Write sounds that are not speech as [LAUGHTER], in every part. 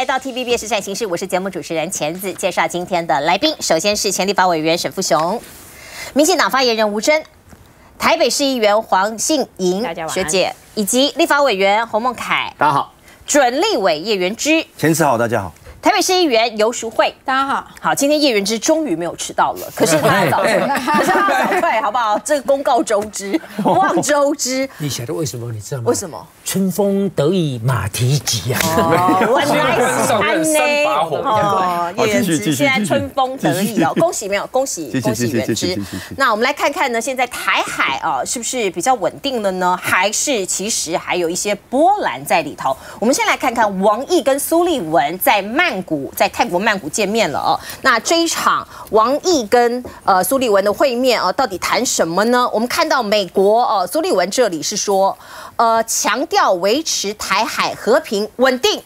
来到 TVB 实战形势，我是节目主持人钱子，介绍今天的来宾。首先是前立法委员沈富雄，民进党发言人吴峥，台北市议员黄信莹学姐，以及立法委员洪孟凯，大家好，准立委叶元之，前次好，大家好。台北市议员游淑慧，大家好，好，今天叶元之终于没有迟到了，可是他早退，[LAUGHS] 可是他早退，好不好？这个公告周知，望周知。你晓得为什么？你知道吗？为什么？春风得意马蹄疾啊！我来三 [LAUGHS] 把火哦，[LAUGHS] 叶元之现在春风得意哦，恭喜没有？恭喜恭喜元之。那我们来看看呢，现在台海啊，是不是比较稳定了呢？还是其实还有一些波澜在里头？我们先来看看王毅跟苏立文在曼。曼谷在泰国曼谷见面了哦，那这一场王毅跟呃苏立文的会面啊，到底谈什么呢？我们看到美国哦，苏立文这里是说，呃，强调维持台海和平稳定。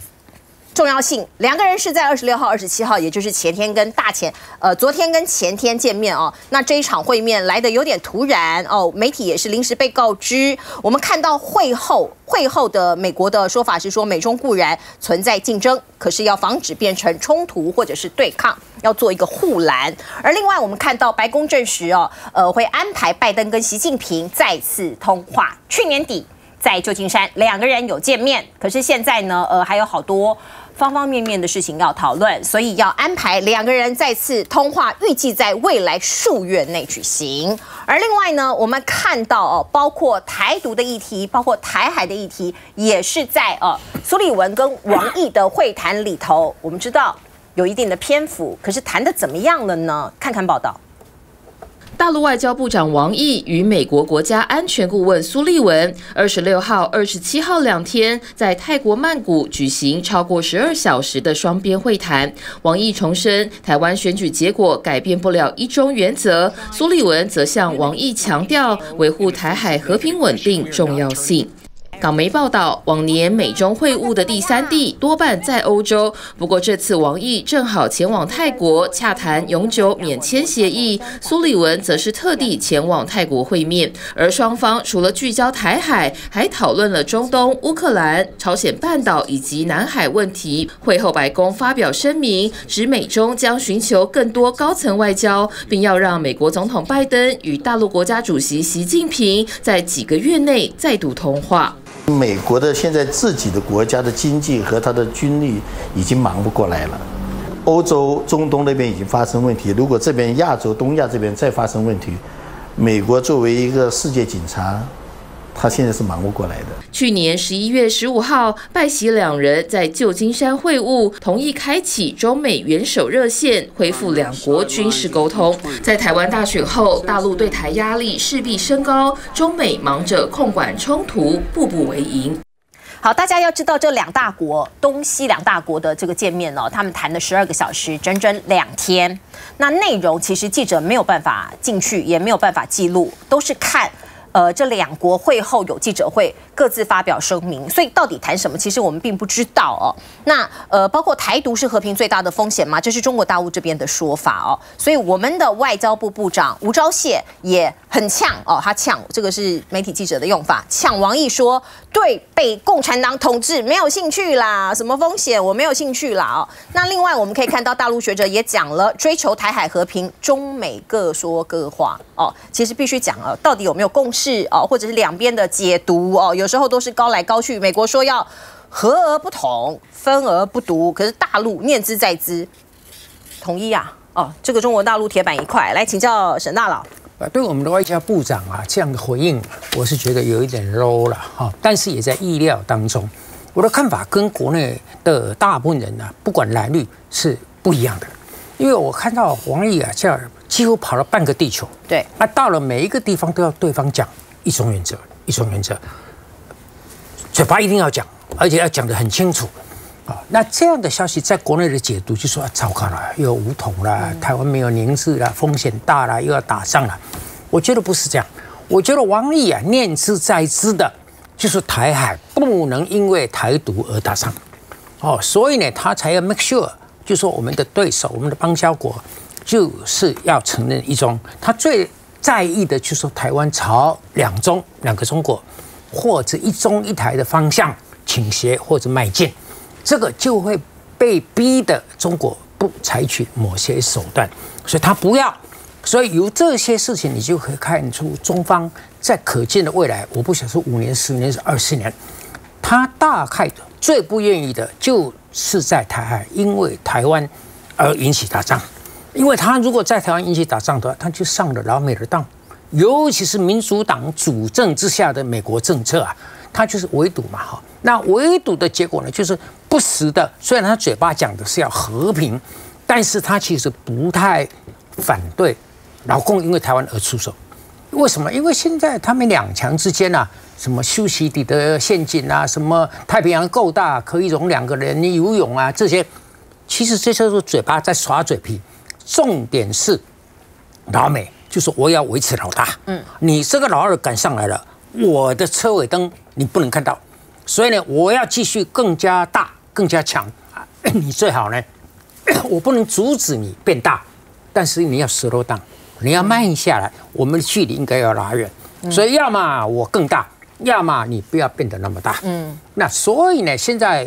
重要性，两个人是在二十六号、二十七号，也就是前天跟大前，呃，昨天跟前天见面哦。那这一场会面来的有点突然哦，媒体也是临时被告知。我们看到会后，会后的美国的说法是说，美中固然存在竞争，可是要防止变成冲突或者是对抗，要做一个护栏。而另外，我们看到白宫证实哦，呃，会安排拜登跟习近平再次通话。去年底在旧金山两个人有见面，可是现在呢，呃，还有好多。方方面面的事情要讨论，所以要安排两个人再次通话，预计在未来数月内举行。而另外呢，我们看到哦，包括台独的议题，包括台海的议题，也是在呃苏立文跟王毅的会谈里头，我们知道有一定的篇幅，可是谈的怎么样了呢？看看报道。大陆外交部长王毅与美国国家安全顾问苏利文二十六号、二十七号两天在泰国曼谷举行超过十二小时的双边会谈。王毅重申，台湾选举结果改变不了一中原则。苏利文则向王毅强调维护台海和平稳定重要性。港媒报道，往年美中会晤的第三地多半在欧洲，不过这次王毅正好前往泰国洽谈永久免签协议，苏利文则是特地前往泰国会面。而双方除了聚焦台海，还讨论了中东、乌克兰、朝鲜半岛以及南海问题。会后，白宫发表声明，指美中将寻求更多高层外交，并要让美国总统拜登与大陆国家主席习近平在几个月内再度通话。美国的现在自己的国家的经济和它的军力已经忙不过来了，欧洲、中东那边已经发生问题，如果这边亚洲、东亚这边再发生问题，美国作为一个世界警察。他现在是忙不过来的。去年十一月十五号，拜习两人在旧金山会晤，同意开启中美元首热线，恢复两国军事沟通。在台湾大选后，大陆对台压力势必升高，中美忙着控管冲突，步步为营。好，大家要知道这两大国东西两大国的这个见面哦，他们谈了十二个小时，整整两天。那内容其实记者没有办法进去，也没有办法记录，都是看。呃，这两国会后有记者会，各自发表声明，所以到底谈什么，其实我们并不知道哦。那呃，包括台独是和平最大的风险吗？这是中国大陆这边的说法哦。所以我们的外交部部长吴钊燮也很呛哦，他呛这个是媒体记者的用法，呛王毅说对被共产党统治没有兴趣啦，什么风险我没有兴趣啦哦。那另外我们可以看到大陆学者也讲了，追求台海和平，中美各说各话哦。其实必须讲啊，到底有没有共识？是哦，或者是两边的解读哦，有时候都是高来高去。美国说要和而不同，分而不独，可是大陆念之在兹，统一啊哦，这个中国大陆铁板一块。来请教沈大佬，啊，对我们的外交部长啊这样的回应，我是觉得有一点 low 了哈，但是也在意料当中。我的看法跟国内的大部分人呢，不管蓝绿是不一样的，因为我看到王毅啊这样。几乎跑了半个地球，对，那到了每一个地方都要对方讲一种原则，一种原则，嘴巴一定要讲，而且要讲得很清楚啊。那这样的消息在国内的解读就说糟糕了，又武统了，台湾没有凝滞了，风险大了，又要打仗了。我觉得不是这样，我觉得王毅啊念之在之的，就是台海不能因为台独而打仗哦，所以呢，他才要 make sure，就说我们的对手，我们的邦交国。就是要承认一中，他最在意的就是台湾朝两中、两个中国或者一中一台的方向倾斜或者迈进，这个就会被被逼的中国不采取某些手段，所以他不要。所以由这些事情，你就可以看出中方在可见的未来，我不想说五年、十年、是二十年，他大概最不愿意的就是在台海，因为台湾而引起打仗。因为他如果在台湾引起打仗的话，他就上了老美的当，尤其是民主党主政之下的美国政策啊，他就是围堵嘛，哈。那围堵的结果呢，就是不时的，虽然他嘴巴讲的是要和平，但是他其实不太反对。老共因为台湾而出手，为什么？因为现在他们两强之间啊，什么休息底的陷阱啊，什么太平洋够大可以容两个人游泳啊，这些其实这些都是嘴巴在耍嘴皮。重点是老美就说我要维持老大，嗯，你这个老二赶上来了，我的车尾灯你不能看到，所以呢，我要继续更加大、更加强啊！[COUGHS] 你最好呢，[COUGHS] 我不能阻止你变大，但是你要 slow down。你要慢下来，我们的距离应该要拉远，所以要么我更大，要么你不要变得那么大。嗯，那所以呢，现在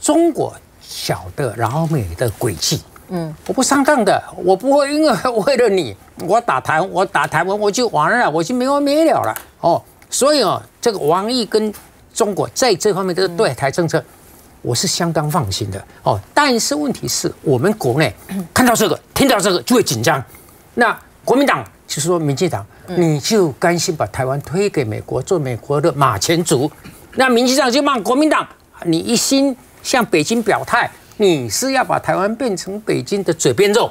中国晓得老美的轨迹，嗯，我不上当的，我不会因为为了你，[LAUGHS] 我打台，我打台湾我就完了，我就没完没了了。哦，所以哦，这个王毅跟中国在这方面的对台政策，我是相当放心的。哦，但是问题是我们国内看到这个、听到这个就会紧张，那。国民党就是说，民进党，你就甘心把台湾推给美国，做美国的马前卒。那民进党就骂国民党，你一心向北京表态，你是要把台湾变成北京的嘴边肉。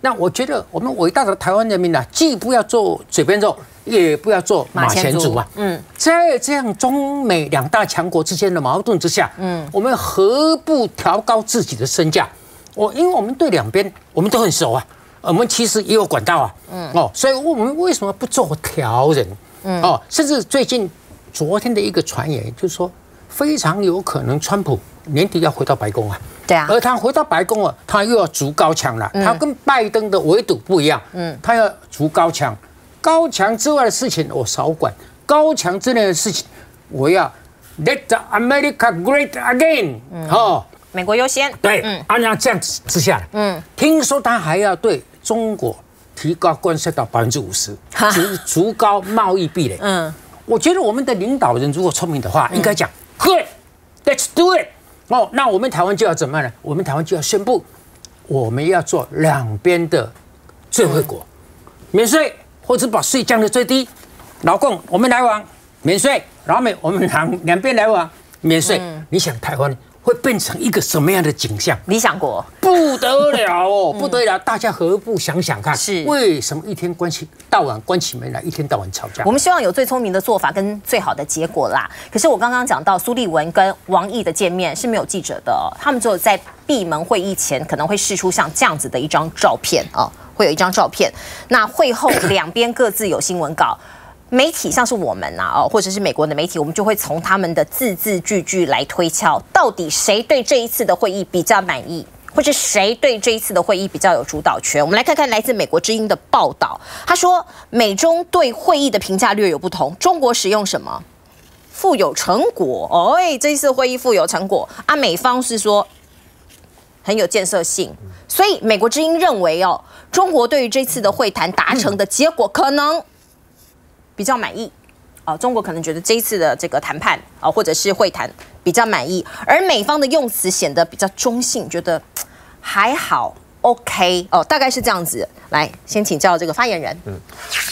那我觉得，我们伟大的台湾人民呢，既不要做嘴边肉，也不要做马前卒啊。嗯，在这样中美两大强国之间的矛盾之下，嗯，我们何不调高自己的身价？我因为我们对两边我们都很熟啊。我们其实也有管道啊，嗯哦，所以我们为什么不做调人？嗯哦，甚至最近昨天的一个传言就是说，非常有可能川普年底要回到白宫啊。对啊。而他回到白宫啊，他又要筑高墙了。他跟拜登的围堵不一样。嗯。他要筑高墙，高墙之外的事情我少管，高墙之内的事情我要 Let America Great Again。嗯。哦，美国优先。对。嗯。按照这样子之下，嗯，听说他还要对。中国提高关税到百分之五十，足足高贸易壁垒。嗯，我觉得我们的领导人如果聪明的话，应该讲，Good，Let's do it。哦，那我们台湾就要怎么样呢？我们台湾就要宣布，我们要做两边的最惠国，免税或者把税降到最低。老共我们来往免税，老美我们两两边来往免税。你想台湾？会变成一个什么样的景象？理想国不得了哦，[LAUGHS] 不得了！大家何不想想看，是为什么一天关起到晚关起门来，一天到晚吵架？我们希望有最聪明的做法跟最好的结果啦。可是我刚刚讲到苏立文跟王毅的见面是没有记者的，他们只有在闭门会议前可能会试出像这样子的一张照片啊，会有一张照片。那会后两边各自有新闻稿。媒体像是我们呐，哦，或者是美国的媒体，我们就会从他们的字字句句来推敲，到底谁对这一次的会议比较满意，或者谁对这一次的会议比较有主导权。我们来看看来自美国之音的报道，他说美中对会议的评价略有不同。中国使用什么？富有成果，哎，这一次会议富有成果啊。美方是说很有建设性，所以美国之音认为哦，中国对于这次的会谈达成的结果可能。比较满意，啊，中国可能觉得这一次的这个谈判啊，或者是会谈比较满意，而美方的用词显得比较中性，觉得还好。OK，哦，大概是这样子。来，先请教这个发言人。嗯，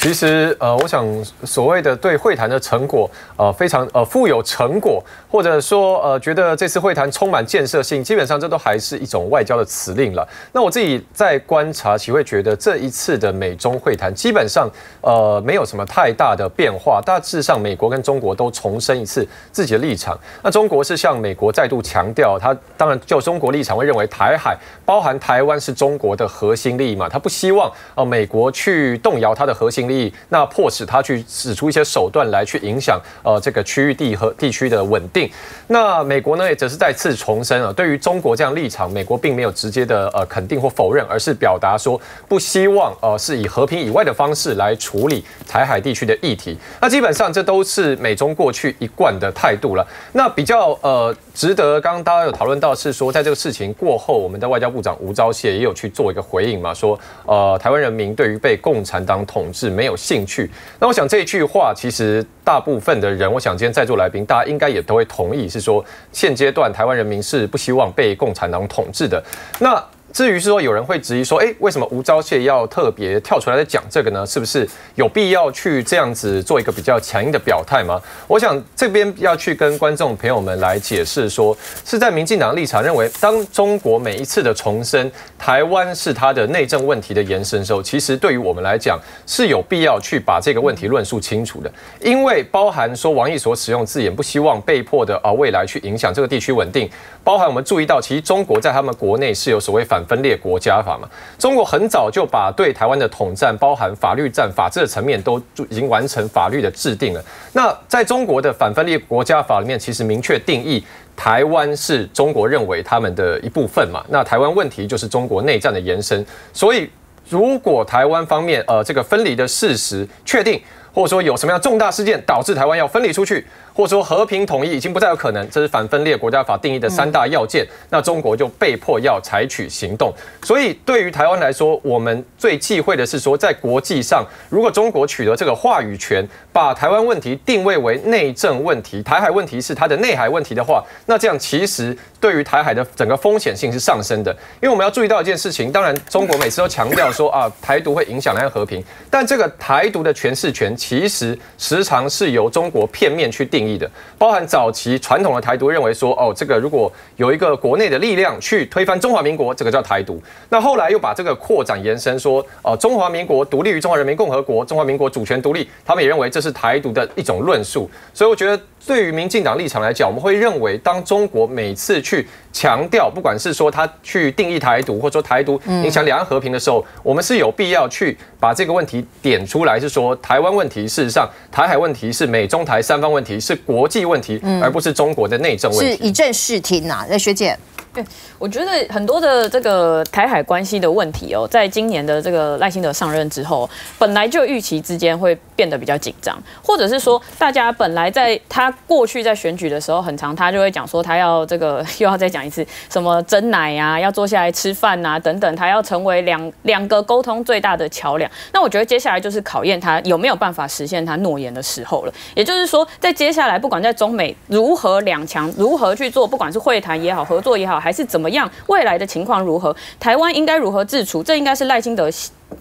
其实呃，我想所谓的对会谈的成果，呃，非常呃富有成果，或者说呃觉得这次会谈充满建设性，基本上这都还是一种外交的辞令了。那我自己在观察，其会觉得这一次的美中会谈基本上呃没有什么太大的变化，大致上美国跟中国都重申一次自己的立场。那中国是向美国再度强调，他当然就中国立场会认为台海包含台湾是中国的核心利益嘛，他不希望。望呃美国去动摇它的核心利益，那迫使它去使出一些手段来去影响呃这个区域地和地区的稳定。那美国呢，也只是再次重申了对于中国这样立场，美国并没有直接的呃肯定或否认，而是表达说不希望呃是以和平以外的方式来处理台海地区的议题。那基本上这都是美中过去一贯的态度了。那比较呃值得刚刚大家有讨论到是说，在这个事情过后，我们的外交部长吴钊燮也有去做一个回应嘛，说呃台湾人民对于被共产党统治没有兴趣。那我想这一句话其实大部分的人，我想今天在座来宾大家应该也都会同意，是说现阶段台湾人民是不希望被共产党统治的。那至于是说有人会质疑说，哎，为什么吴钊燮要特别跳出来讲这个呢？是不是有必要去这样子做一个比较强硬的表态吗？我想这边要去跟观众朋友们来解释说，是在民进党立场认为，当中国每一次的重申台湾是它的内政问题的延伸时候，其实对于我们来讲是有必要去把这个问题论述清楚的，因为包含说王毅所使用字眼，不希望被迫的啊未来去影响这个地区稳定，包含我们注意到，其实中国在他们国内是有所谓反。分裂国家法嘛，中国很早就把对台湾的统战，包含法律战、法治的层面，都已经完成法律的制定了。那在中国的反分裂国家法里面，其实明确定义台湾是中国认为他们的一部分嘛。那台湾问题就是中国内战的延伸。所以，如果台湾方面呃这个分离的事实确定，或者说有什么样重大事件导致台湾要分离出去。或者说和平统一已经不再有可能，这是反分裂国家法定义的三大要件。那中国就被迫要采取行动。所以对于台湾来说，我们最忌讳的是说，在国际上，如果中国取得这个话语权，把台湾问题定位为内政问题，台海问题是它的内海问题的话，那这样其实对于台海的整个风险性是上升的。因为我们要注意到一件事情，当然中国每次都强调说啊，台独会影响两岸和平，但这个台独的诠释权其实时常是由中国片面去定。的，包含早期传统的台独认为说，哦，这个如果有一个国内的力量去推翻中华民国，这个叫台独。那后来又把这个扩展延伸说，哦，中华民国独立于中华人民共和国，中华民国主权独立，他们也认为这是台独的一种论述。所以我觉得。对于民进党立场来讲，我们会认为，当中国每次去强调，不管是说他去定义台独，或者说台独影响两岸和平的时候，我们是有必要去把这个问题点出来，是说台湾问题，事实上台海问题是美中台三方问题，是国际问题，而不是中国的内政问题。是以正视听呐，那学姐。对，我觉得很多的这个台海关系的问题哦，在今年的这个赖清德上任之后，本来就预期之间会变得比较紧张，或者是说，大家本来在他过去在选举的时候，很长他就会讲说，他要这个 [LAUGHS] 又要再讲一次什么真奶啊，要坐下来吃饭啊等等，他要成为两两个沟通最大的桥梁。那我觉得接下来就是考验他有没有办法实现他诺言的时候了。也就是说，在接下来不管在中美如何两强如何去做，不管是会谈也好，合作也好。还是怎么样？未来的情况如何？台湾应该如何自处？这应该是赖清德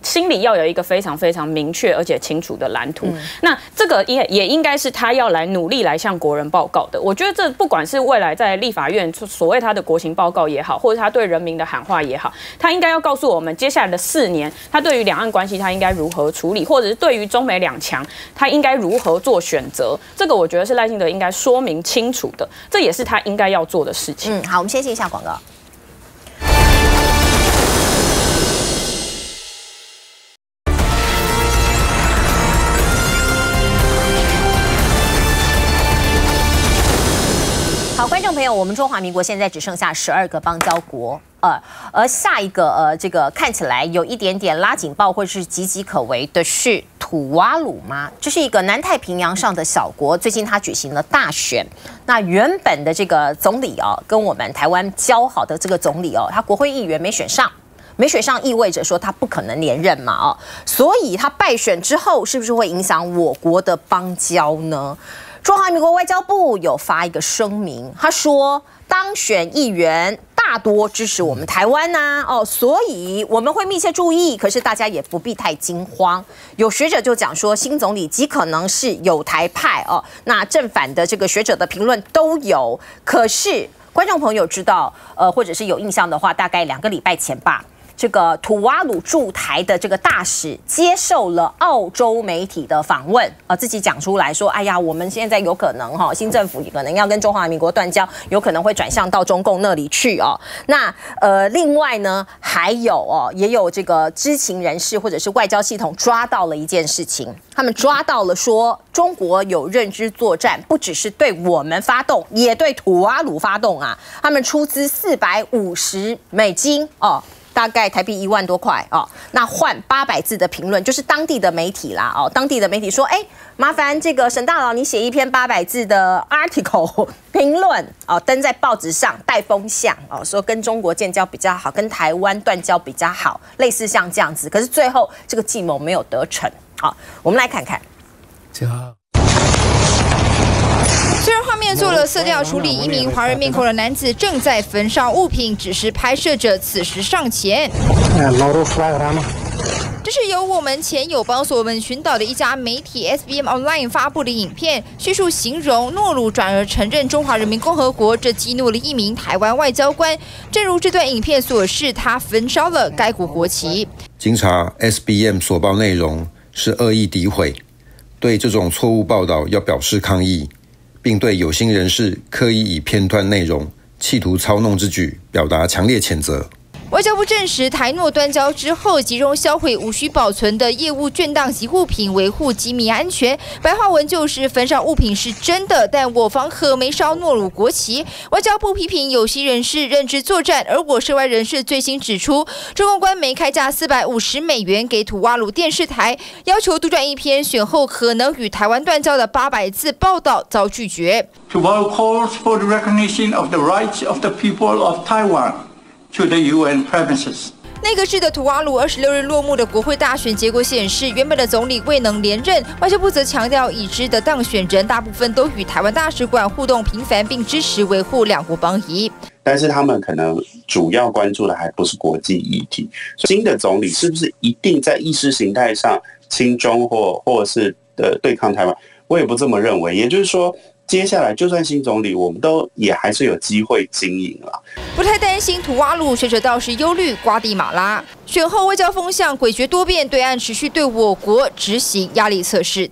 心里要有一个非常非常明确而且清楚的蓝图。那这个也也应该是他要来努力来向国人报告的。我觉得这不管是未来在立法院所谓他的国情报告也好，或者他对人民的喊话也好，他应该要告诉我们接下来的四年，他对于两岸关系他应该如何处理，或者是对于中美两强他应该如何做选择。这个我觉得是赖清德应该说明清楚的，这也是他应该要做的事情。嗯，好，我们先进一下广告。观众朋友，我们中华民国现在只剩下十二个邦交国，呃，而下一个呃，这个看起来有一点点拉警报或者是岌岌可危的是土瓦鲁吗？这是一个南太平洋上的小国，最近他举行了大选，那原本的这个总理哦，跟我们台湾交好的这个总理哦，他国会议员没选上，没选上意味着说他不可能连任嘛哦，所以他败选之后，是不是会影响我国的邦交呢？中华民国外交部有发一个声明，他说当选议员大多支持我们台湾呐，哦，所以我们会密切注意，可是大家也不必太惊慌。有学者就讲说，新总理极可能是有台派哦，那正反的这个学者的评论都有。可是观众朋友知道，呃，或者是有印象的话，大概两个礼拜前吧。这个土瓦鲁驻台的这个大使接受了澳洲媒体的访问，啊，自己讲出来说，哎呀，我们现在有可能哈，新政府可能要跟中华民国断交，有可能会转向到中共那里去哦。那呃，另外呢，还有哦，也有这个知情人士或者是外交系统抓到了一件事情，他们抓到了说，中国有认知作战，不只是对我们发动，也对土瓦鲁发动啊，他们出资四百五十美金哦。大概台币一万多块哦，那换八百字的评论，就是当地的媒体啦哦，当地的媒体说，哎，麻烦这个沈大佬，你写一篇八百字的 article 评论哦，登在报纸上带风向哦，说跟中国建交比较好，跟台湾断交比较好，类似像这样子。可是最后这个计谋没有得逞。好，我们来看看。虽然画面做了色调处理，一名华人面孔的男子正在焚烧物品，只是拍摄者此时上前。这是由我们前友邦所们寻找的一家媒体 SBM Online 发布的影片，叙述形容诺鲁转而承认中华人民共和国，这激怒了一名台湾外交官。正如这段影片所示，他焚烧了该国国旗。经查，SBM 所报内容是恶意诋毁，对这种错误报道要表示抗议。并对有心人士刻意以片段内容企图操弄之举表达强烈谴责。外交部证实，台诺断交之后，集中销毁无需保存的业务卷档及物品，维护机密安全。白话文就是，焚烧物品是真的，但我方可没烧诺鲁国旗。外交部批评有心人士认知作战，而我涉外人士最新指出，中共官媒开价四百五十美元给土瓦鲁电视台，要求杜撰一篇选后可能与台湾断交的八百字报道，遭拒绝。calls for the recognition of the rights of the people of Taiwan. To the UN premises. 内阁制的图瓦鲁二十六日落幕的国会大选结果显示，原本的总理未能连任。外交部则强调，已知的当选人大部分都与台湾大使馆互动频繁，并支持维护两国邦谊。但是他们可能主要关注的还不是国际议题。新的总理是不是一定在意识形态上亲中或或是呃对抗台湾？我也不这么认为。也就是说。接下来，就算新总理，我们都也还是有机会经营了。不太担心土瓦鲁，学者倒是忧虑瓜地马拉。选后外交风向诡谲多变，对岸持续对我国执行压力测试。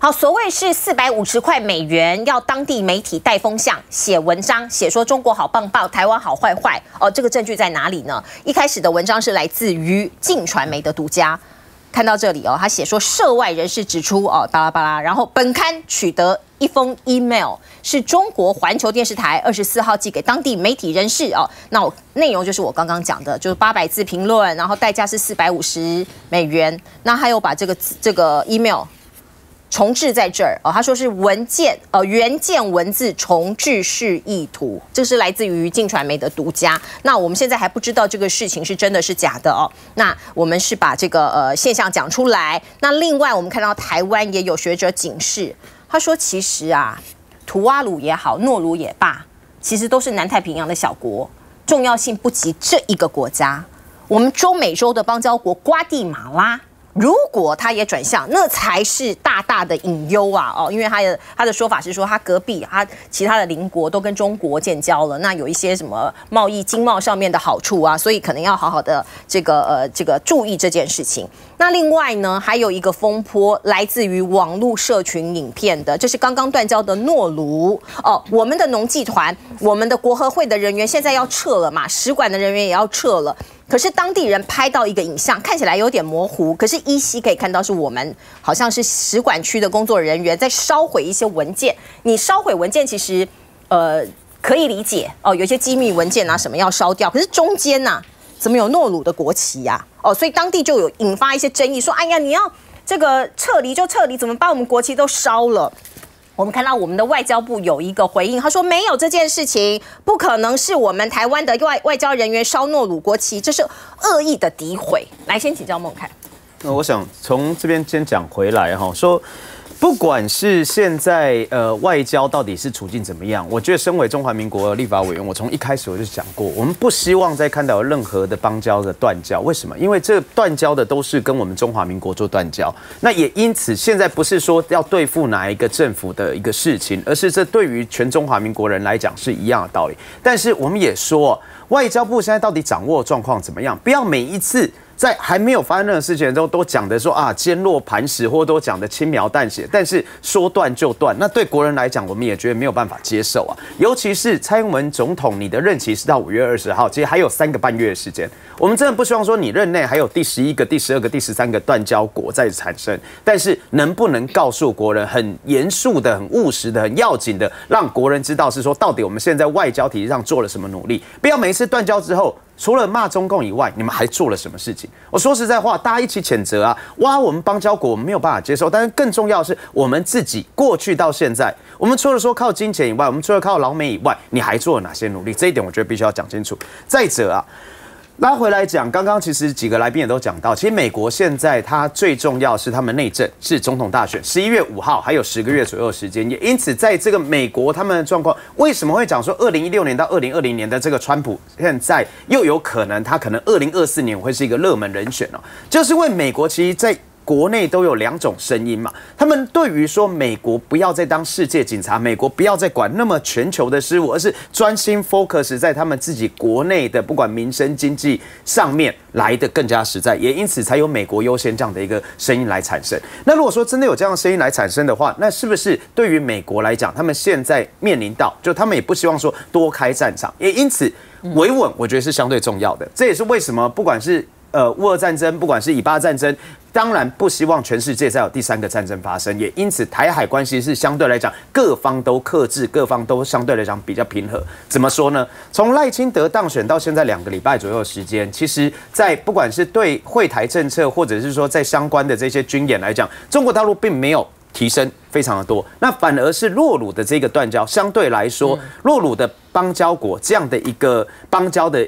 好，所谓是四百五十块美元，要当地媒体带风向，写文章，写说中国好棒棒，台湾好坏坏。哦，这个证据在哪里呢？一开始的文章是来自于晋传媒的独家。看到这里哦，他写说涉外人士指出哦，巴拉巴拉，然后本刊取得一封 email，是中国环球电视台二十四号寄给当地媒体人士哦，那内容就是我刚刚讲的，就是八百字评论，然后代价是四百五十美元，那他又把这个这个 email。重置在这儿哦，他说是文件，呃，原件文字重置示意图，这是来自于晋传媒的独家。那我们现在还不知道这个事情是真的是假的哦。那我们是把这个呃现象讲出来。那另外我们看到台湾也有学者警示，他说其实啊，图瓦鲁也好，诺鲁也罢，其实都是南太平洋的小国，重要性不及这一个国家。我们中美洲的邦交国瓜地马拉。如果他也转向，那才是大大的隐忧啊！哦，因为他的他的说法是说，他隔壁他其他的邻国都跟中国建交了，那有一些什么贸易经贸上面的好处啊，所以可能要好好的这个呃这个注意这件事情。那另外呢，还有一个风波来自于网络社群影片的，这是刚刚断交的诺卢哦，我们的农技团，我们的国合会的人员现在要撤了嘛，使馆的人员也要撤了。可是当地人拍到一个影像，看起来有点模糊。可是依稀可以看到是我们好像是使馆区的工作人员在烧毁一些文件。你烧毁文件其实呃可以理解哦，有些机密文件啊什么要烧掉。可是中间呢，怎么有诺鲁的国旗呀？哦，所以当地就有引发一些争议，说哎呀，你要这个撤离就撤离，怎么把我们国旗都烧了？我们看到我们的外交部有一个回应，他说没有这件事情，不可能是我们台湾的外外交人员烧诺鲁国旗，这是恶意的诋毁。来，先请教孟凯。那我想从这边先讲回来哈，说不管是现在呃外交到底是处境怎么样，我觉得身为中华民国立法委员，我从一开始我就讲过，我们不希望再看到任何的邦交的断交。为什么？因为这断交的都是跟我们中华民国做断交。那也因此，现在不是说要对付哪一个政府的一个事情，而是这对于全中华民国人来讲是一样的道理。但是我们也说，外交部现在到底掌握状况怎么样？不要每一次。在还没有发生任何事情的时候，都讲的说啊坚若磐石，或都讲的轻描淡写。但是说断就断，那对国人来讲，我们也觉得没有办法接受啊。尤其是蔡英文总统，你的任期是到五月二十号，其实还有三个半月的时间。我们真的不希望说你任内还有第十一个、第十二个、第十三个断交国在产生。但是能不能告诉国人，很严肃的、很务实的、很要紧的，让国人知道是说到底我们现在外交体系上做了什么努力？不要每一次断交之后。除了骂中共以外，你们还做了什么事情？我说实在话，大家一起谴责啊！挖，我们邦交国我们没有办法接受，但是更重要的是，我们自己过去到现在，我们除了说靠金钱以外，我们除了靠老美以外，你还做了哪些努力？这一点我觉得必须要讲清楚。再者啊。拉回来讲，刚刚其实几个来宾也都讲到，其实美国现在它最重要是他们内政是总统大选，十一月五号还有十个月左右的时间，也因此在这个美国他们的状况，为什么会讲说二零一六年到二零二零年的这个川普现在又有可能他可能二零二四年会是一个热门人选哦，就是因为美国其实在。国内都有两种声音嘛，他们对于说美国不要再当世界警察，美国不要再管那么全球的事务，而是专心 focus 在他们自己国内的不管民生经济上面来的更加实在，也因此才有美国优先这样的一个声音来产生。那如果说真的有这样的声音来产生的话，那是不是对于美国来讲，他们现在面临到就他们也不希望说多开战场，也因此维稳，我觉得是相对重要的。这也是为什么不管是。呃，乌俄战争，不管是以巴战争，当然不希望全世界再有第三个战争发生，也因此台海关系是相对来讲各方都克制，各方都相对来讲比较平和。怎么说呢？从赖清德当选到现在两个礼拜左右的时间，其实，在不管是对会台政策，或者是说在相关的这些军演来讲，中国大陆并没有提升非常的多，那反而是洛鲁的这个断交，相对来说，洛鲁的邦交国这样的一个邦交的。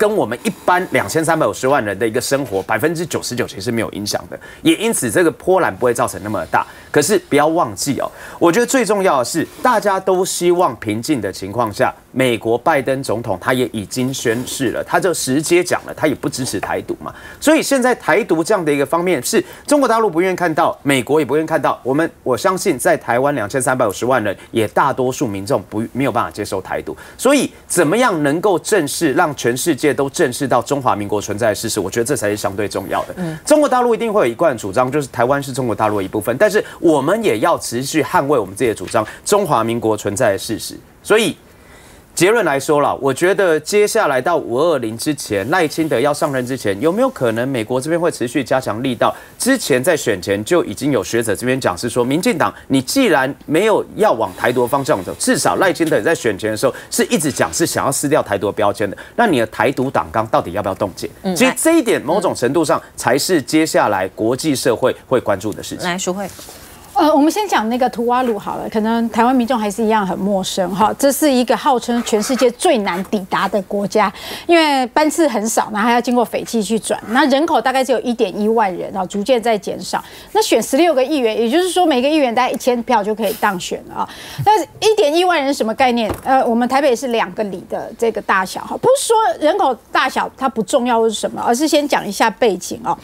跟我们一般两千三百五十万人的一个生活，百分之九十九其实是没有影响的，也因此这个波澜不会造成那么大。可是不要忘记哦，我觉得最重要的是，大家都希望平静的情况下，美国拜登总统他也已经宣誓了，他就直接讲了，他也不支持台独嘛。所以现在台独这样的一个方面，是中国大陆不愿意看到，美国也不愿意看到。我们我相信，在台湾两千三百五十万人，也大多数民众不没有办法接受台独。所以怎么样能够正式让全世界都正视到中华民国存在的事实？我觉得这才是相对重要的。嗯，中国大陆一定会有一贯主张，就是台湾是中国大陆的一部分，但是。我们也要持续捍卫我们自己的主张，中华民国存在的事实。所以结论来说了，我觉得接下来到五二零之前，赖清德要上任之前，有没有可能美国这边会持续加强力道？之前在选前就已经有学者这边讲，是说民进党，你既然没有要往台独方向走，至少赖清德在选前的时候是一直讲是想要撕掉台独标签的，那你的台独党纲到底要不要冻结？其实这一点某种程度上才是接下来国际社会会关注的事情。来，淑慧。呃，我们先讲那个图瓦鲁好了，可能台湾民众还是一样很陌生哈。这是一个号称全世界最难抵达的国家，因为班次很少，然后还要经过斐济去转，那人口大概只有一点一万人啊，逐渐在减少。那选十六个议员，也就是说每个议员大概一千票就可以当选了啊。但是一点一万人什么概念？呃，我们台北是两个里的这个大小哈，不是说人口大小它不重要或是什么，而是先讲一下背景哦。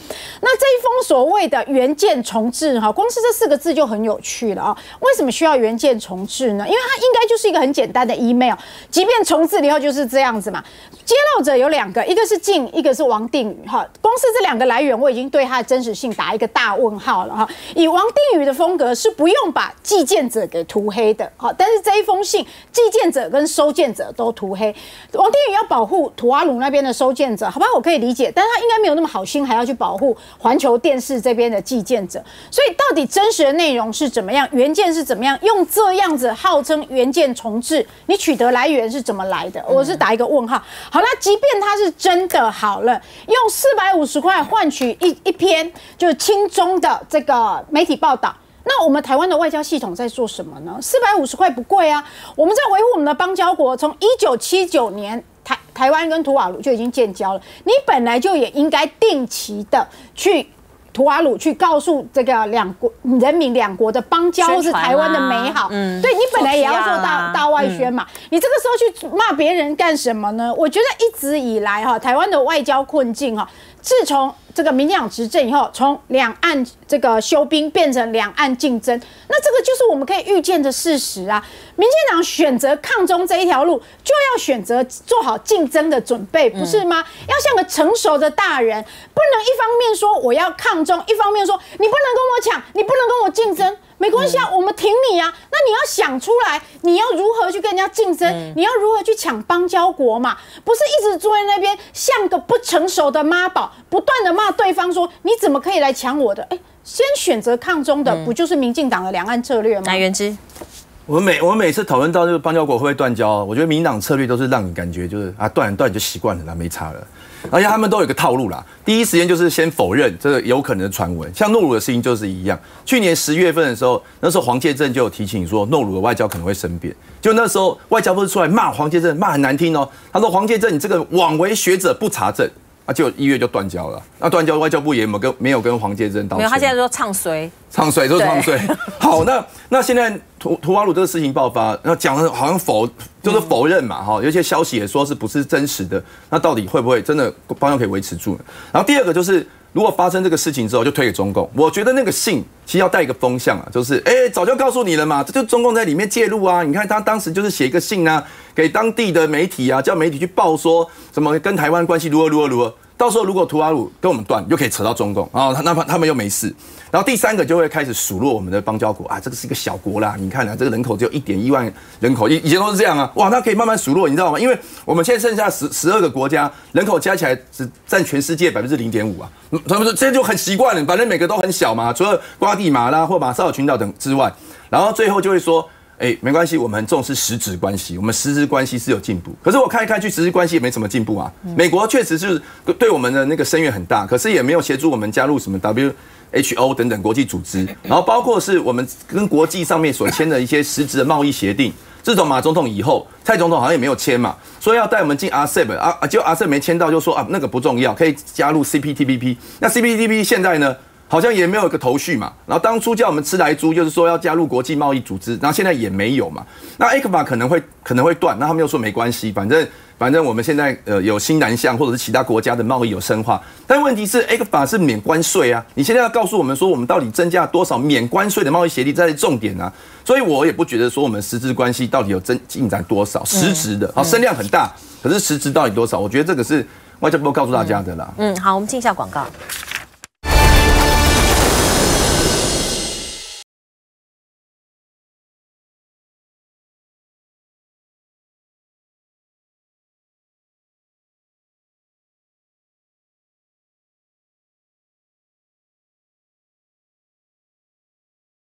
那这一封所谓的原件重置哈，光是这四个字就。很有趣了啊！为什么需要原件重置呢？因为它应该就是一个很简单的 email，即便重置了以后就是这样子嘛。揭露者有两个，一个是静，一个是王定宇哈。光是这两个来源，我已经对它的真实性打一个大问号了哈。以王定宇的风格是不用把寄件者给涂黑的哈，但是这一封信，寄件者跟收件者都涂黑。王定宇要保护土阿鲁那边的收件者，好吧，我可以理解，但是他应该没有那么好心，还要去保护环球电视这边的寄件者。所以到底真实的内容是怎么样？原件是怎么样？用这样子号称原件重置，你取得来源是怎么来的？我是打一个问号。好，那即便它是真的好了，用四百五十块换取一一篇就是轻中的这个媒体报道，那我们台湾的外交系统在做什么呢？四百五十块不贵啊，我们在维护我们的邦交国，从一九七九年台台湾跟图瓦卢就已经建交了，你本来就也应该定期的去。图瓦鲁去告诉这个两国人民两国的邦交是台湾的美好。嗯，对你本来也要做大大外宣嘛，你这个时候去骂别人干什么呢？我觉得一直以来哈，台湾的外交困境哈，自从这个民进党执政以后，从两岸这个休兵变成两岸竞争，那这个就是我们可以预见的事实啊。民进党选择抗中这一条路，就要选择做好竞争的准备，不是吗？要像个成熟的大人，不能一方面说我要抗中，一方面说你不能跟我抢，你不能跟我竞争。没关系啊，我们挺你啊。那你要想出来，你要如何去跟人家竞争？你要如何去抢邦交国嘛？不是一直坐在那边像个不成熟的妈宝，不断的骂对方说你怎么可以来抢我的？哎，先选择抗中的，不就是民进党的两岸策略吗？来源之，我们每我们每次讨论到这个邦交国会不会断交，我觉得民党策略都是让你感觉就是啊断断就习惯了那，没差了。而且他们都有个套路啦，第一时间就是先否认这个有可能的传闻，像诺鲁的事情就是一样。去年十月份的时候，那时候黄介正就有提醒说诺鲁的外交可能会生变，就那时候外交部出来骂黄介正，骂很难听哦。他说黄介正你这个枉为学者不查证。啊，就一月就断交了。那断交，外交部也没跟没有跟黄介珍道歉。没有，他现在说唱衰，唱衰就是唱衰。好，那那现在图图瓦鲁这个事情爆发，那讲的好像否就是否认嘛，哈，有些消息也说是不是真实的。那到底会不会真的邦交可以维持住？然后第二个就是，如果发生这个事情之后，就推给中共。我觉得那个信其实要带一个风向啊，就是哎，早就告诉你了嘛，这就中共在里面介入啊。你看他当时就是写一个信啊。给当地的媒体啊，叫媒体去报说什么跟台湾关系如何如何如何。到时候如果图瓦鲁跟我们断，又可以扯到中共，然后他那他们又没事。然后第三个就会开始数落我们的邦交国啊，这个是一个小国啦，你看啊，这个人口只有一点一万人口，以以前都是这样啊，哇，那可以慢慢数落，你知道吗？因为我们现在剩下十十二个国家，人口加起来只占全世界百分之零点五啊。他们说这就很习惯了，反正每个都很小嘛，除了瓜地马拉或马绍尔群岛等之外，然后最后就会说。哎，没关系，我们重视实质关系，我们实质关系是有进步。可是我看一看去，实质关系也没什么进步啊。美国确实是对我们的那个声援很大，可是也没有协助我们加入什么 WHO 等等国际组织，然后包括是我们跟国际上面所签的一些实质的贸易协定。自从马总统以后，蔡总统好像也没有签嘛，说要带我们进 RCEP 啊啊，就 RCEP 没签到，就说啊那个不重要，可以加入 CPTPP。那 CPTPP 现在呢？好像也没有一个头绪嘛，然后当初叫我们吃来猪，就是说要加入国际贸易组织，然后现在也没有嘛。那 a 克法可能会可能会断，那他们又说没关系，反正反正我们现在呃有新南向或者是其他国家的贸易有深化，但问题是 a 克法是免关税啊，你现在要告诉我们说我们到底增加多少免关税的贸易协定，这是重点啊。所以我也不觉得说我们实质关系到底有增进展多少，实质的，好声量很大，可是实质到底多少？我觉得这个是外交部告诉大家的啦。嗯，好，我们进一下广告。